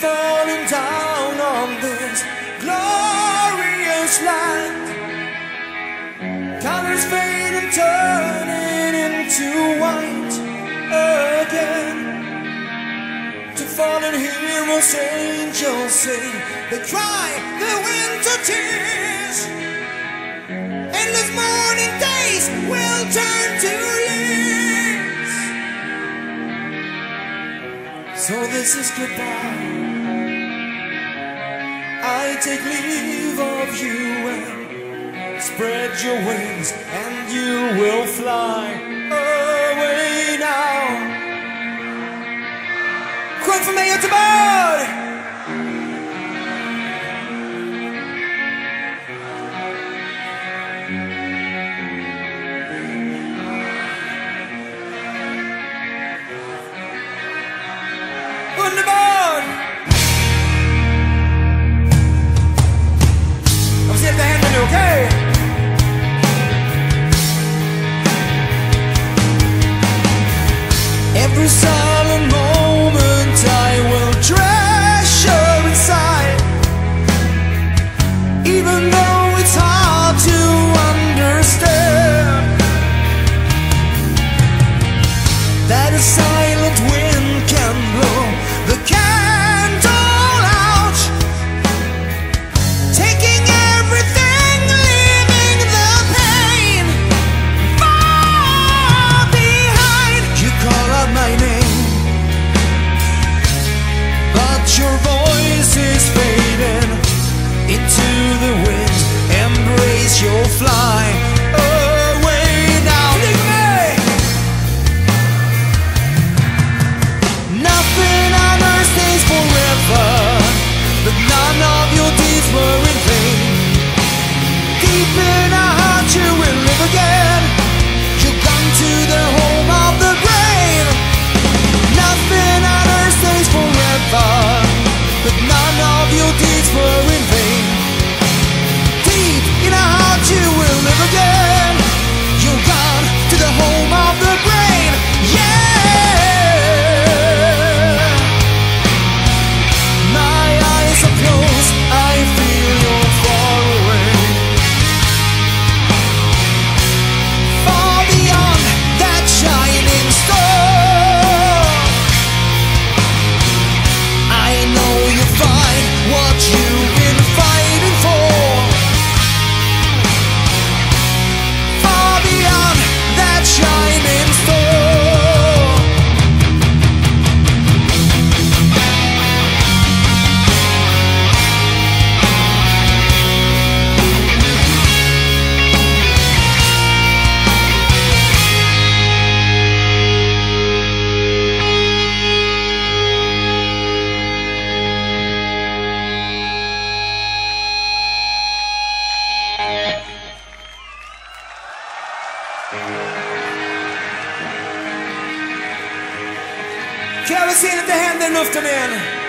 falling down on this glorious land. Colors fade and turning into white again. To fallen heroes, angels sing. They cry, they winter to tears. Endless mourning days will turn to years. So this is goodbye take leave of you and spread your wings and you will fly away now. Quote from Mayor Tabard! Kan vi se lite händer i luften igen?